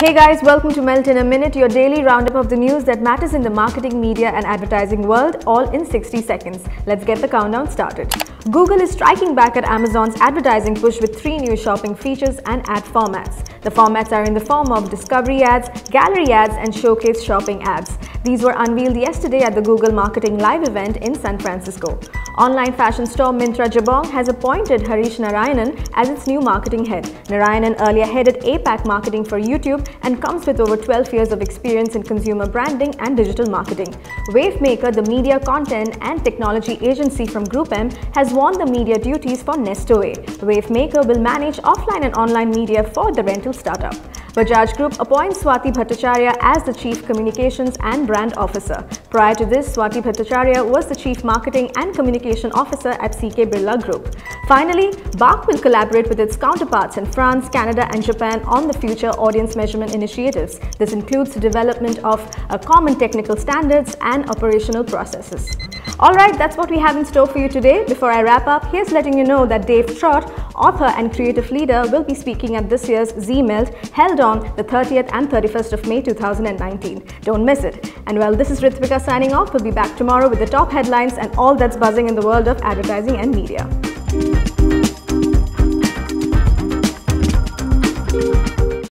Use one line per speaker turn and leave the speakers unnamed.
Hey guys, welcome to Melt in a Minute, your daily roundup of the news that matters in the marketing, media, and advertising world, all in 60 seconds. Let's get the countdown started. Google is striking back at Amazon's advertising push with three new shopping features and ad formats. The formats are in the form of discovery ads, gallery ads, and showcase shopping ads. These were unveiled yesterday at the Google Marketing Live event in San Francisco. Online fashion store Myntra Jabong has appointed Harish Narayanan as its new marketing head. Narayanan earlier headed APAC marketing for YouTube and comes with over 12 years of experience in consumer branding and digital marketing. Wavemaker, the media content and technology agency from Group M, has won the media duties for Nestaway. Wavemaker will manage offline and online media for the rental startup. Bajaj Group appoints Swati Bhattacharya as the Chief Communications and Brand Officer. Prior to this, Swati Bhattacharya was the Chief Marketing and Communication Officer at CK Birla Group. Finally, BARC will collaborate with its counterparts in France, Canada and Japan on the future audience measurement initiatives. This includes the development of a common technical standards and operational processes. Alright, that's what we have in store for you today. Before I wrap up, here's letting you know that Dave Trott, author and creative leader, will be speaking at this year's Z-Melt held on the 30th and 31st of May 2019. Don't miss it. And well, this is Ritvika signing off. We'll be back tomorrow with the top headlines and all that's buzzing in the world of advertising and media. Música